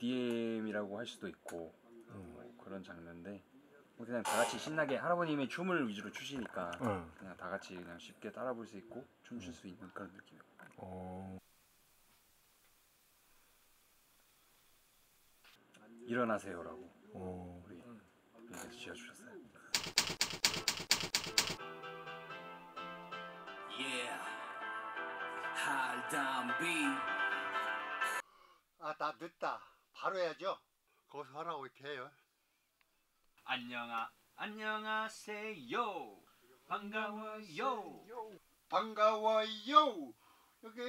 EDM이라고 할 수도 있고 뭐 그런 장르인데 뭐 그냥 다 같이 신나게 할아버님의 춤을 위주로 추시니까 응. 그냥 다 같이 그냥 쉽게 따라 볼 수 있고 춤출 수 있는 그런 느낌이에요. 어. 일어나세요라고 어. 우리 여기서 지어주셨어요. Yeah. 할담비. 아, 나 늦다. 바로 해야죠. 거기서 하라고 이렇게 해요. 안녕하 안녕하세요. 반가워요. 반가워요. 여기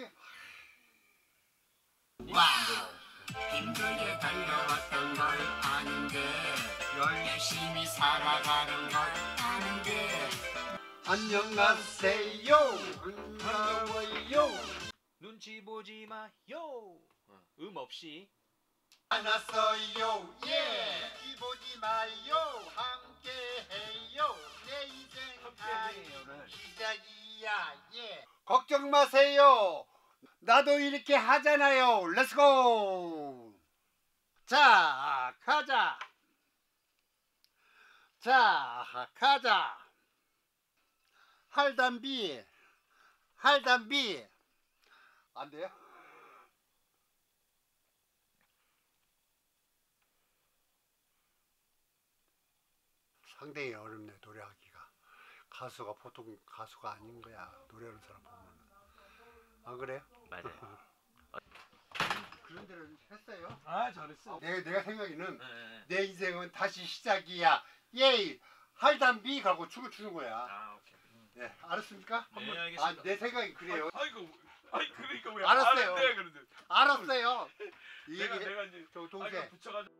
힘들게 달려왔던 걸 아는데 열심히 살아가는 걸 아는데 안녕하세요. 반가워요. 눈치 보지 마요. 음 없이. 안았어요. 예. 기보지 마요. 함께 해요. 내 인생 함께해요를. 시작이야. 예. 걱정 마세요. 나도 이렇게 하잖아요. Let's go. 자, 가자. 자, 가자. 할담비. 할담비. 안 돼요? 상당히 어렵네 노래하기가 가수가 보통 가수가 아닌 거야 노래하는 사람 보면 안 그래요? 맞아요. 그런 데를 했어요 아 잘했어. 내가, 내가 생각에는 네. 내 인생은 다시 시작이야 예이 할담비 가고 춤을 추는 거야 아 오케이. 네 알았습니까? 네 아, 알겠습니다. 내 생각이 그래요 아이고, 아이 그러니까 왜 알았어요. 아는데 그런데 알았어요 이 내가 얘기 내가 이제 저 아이고 동생 붙여가지고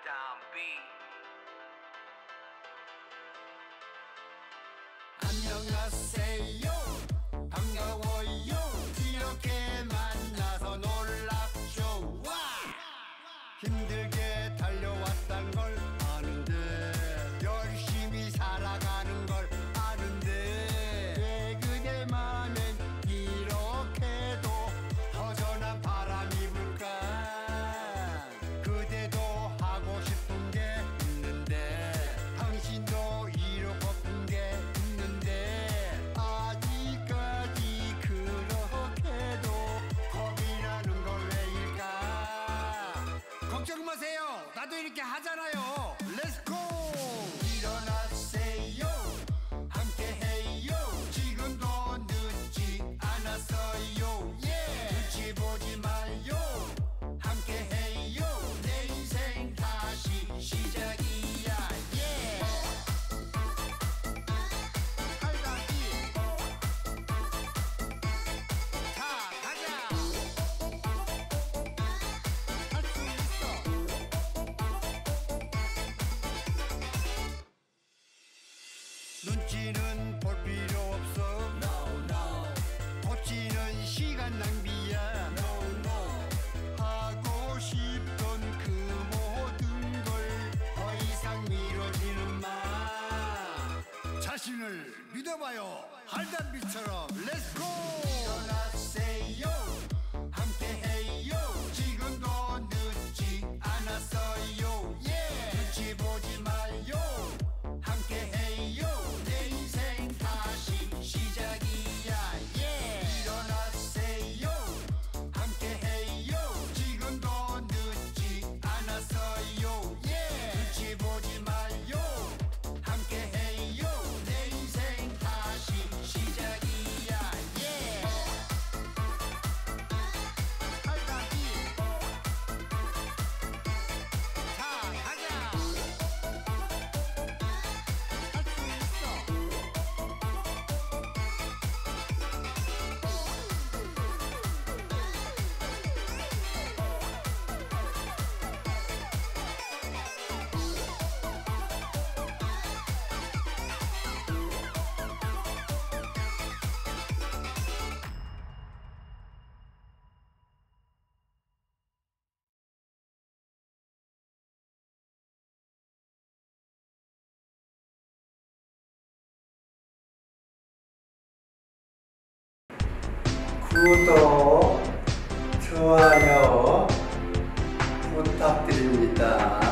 할담비. 안녕 믿어봐요. 할담비처럼. 렛츠고 구독, 좋아요 부탁드립니다.